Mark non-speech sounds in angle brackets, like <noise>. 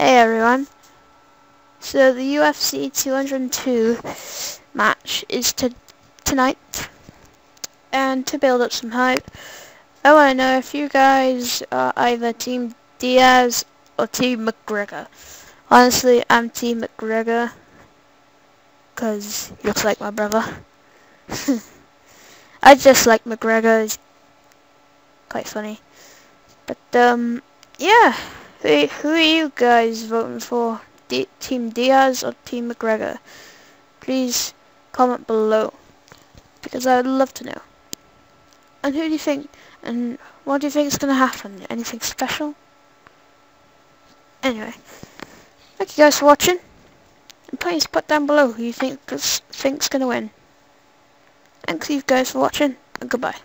Hey everyone. So the UFC 202 match is to tonight. And to build up some hype, I want to know if you guys are either Team Diaz or Team McGregor. Honestly, I'm Team McGregor. Because he looks like my brother. <laughs> I just like McGregor. He's quite funny. But, um, yeah. Who, who are you guys voting for? D Team Diaz or Team McGregor? Please comment below. Because I would love to know. And who do you think, and what do you think is going to happen? Anything special? Anyway, thank you guys for watching. And please put down below who you think think's going to win. Thanks you guys for watching, and goodbye.